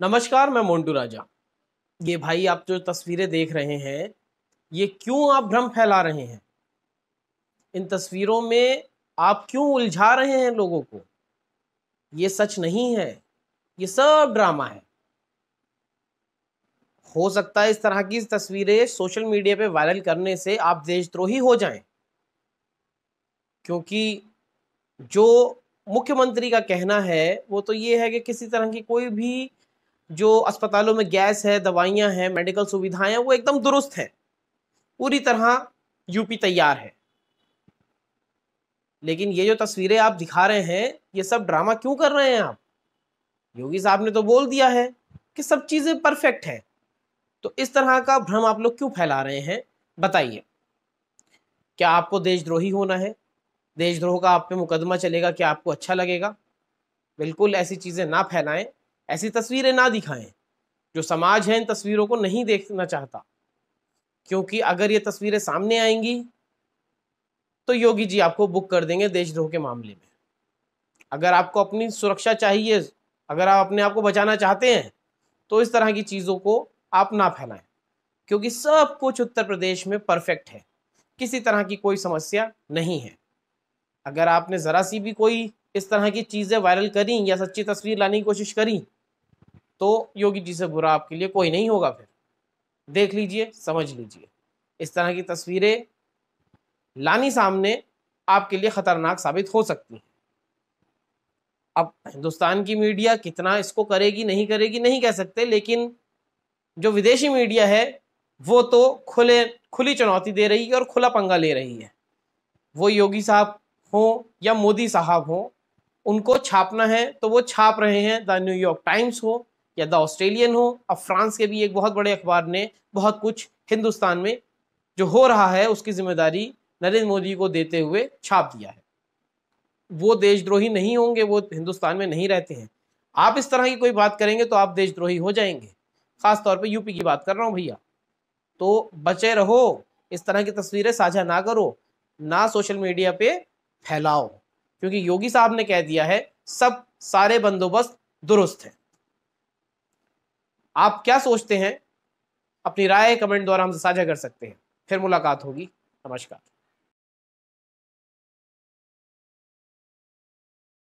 नमस्कार, मैं मोन्टू राजा। ये भाई आप जो तस्वीरें देख रहे हैं, ये क्यों आप भ्रम फैला रहे हैं? इन तस्वीरों में आप क्यों उलझा रहे हैं लोगों को? ये सच नहीं है, ये सब ड्रामा है। हो सकता है इस तरह की तस्वीरें सोशल मीडिया पे वायरल करने से आप देशद्रोही हो जाएँ, क्योंकि जो मुख्यमंत्री का कहना है, वो तो ये है कि किसी तरह की कोई भी जो अस्पतालों में गैस है, दवाइयाँ हैं, मेडिकल सुविधाएँ हैं, वो एकदम दुरुस्त है। पूरी तरह यूपी तैयार है। लेकिन ये जो तस्वीरें आप दिखा रहे हैं, ये सब ड्रामा क्यों कर रहे हैं आप? योगी साहब ने तो बोल दिया है कि सब चीज़ें परफेक्ट है। तो इस तरह का भ्रम आप लोग क्यों फैला रहे हैं? बताइए। क्या आपको देशद्रोही होना है? देशद्रोह का आप पे मुकदमा चलेगा, क्या आपको अच्छा लगेगा? बिल्कुल ऐसी चीज़ें ना फैलाएँ। ऐसी तस्वीरें ना दिखाएँ, जो समाज है इन तस्वीरों को नहीं देखना चाहता। क्योंकि अगर ये तस्वीरें सामने आएँगी तो योगी जी आपको बुक कर देंगे देशद्रोह के मामले में। अगर आपको अपनी सुरक्षा चाहिए, अगर आप अपने आप को बचाना चाहते हैं तो इस तरह की चीज़ों को आप ना फैलाएँ। क्योंकि सब कुछ उत्तर प्रदेश में परफेक्ट है। किसी तरह की कोई समस्या नहीं है। अगर आपने ज़रा सी भी कोई इस तरह की चीज़ें वायरल करी या सच्ची तस्वीर लाने की कोशिश करी तो योगी जी से बुरा आपके लिए कोई नहीं होगा फिर। देख लीजिए, समझ लीजिए। इस तरह की तस्वीरें लानी सामने आपके लिए ख़तरनाक साबित हो सकती हैं। अब हिंदुस्तान की मीडिया कितना इसको करेगी, नहीं करेगी, नहीं कह सकते, लेकिन जो विदेशी मीडिया है, वो तो खुले, खुली चुनौती दे रही है और खुला पंगा ले रही है। वो योगी साहब हो या मोदी साहब हो, उनको छापना है तो वो छाप रहे हैं द न्यूयॉर्क टाइम्स हो या द ऑस्ट्रेलियन हो, अब फ्रांस के भी एक बहुत बड़े अखबार ने बहुत कुछ हिंदुस्तान में जो हो रहा है, उसकी ज़िम्मेदारी नरेंद्र मोदी को देते हुए छाप दिया है। वो देशद्रोही नहीं होंगे, वो हिंदुस्तान में नहीं रहते हैं। आप इस तरह की कोई बात करेंगे तो आप देशद्रोही हो जाएँगे। खास तौर पे यूपी की बात कर रहा हूँ भैया। तो बचे रहो, इस तरह की तस्वीरें साझा ना करो, ना सोशल मीडिया पे फैलाओ। क्योंकि योगी साहब ने कह दिया है, सब सारे बंदोबस्त दुरुस्त है। आप क्या सोचते हैं? अपनी राय कमेंट द्वारा हमसे साझा कर सकते हैं। फिर मुलाकात होगी। नमस्कार।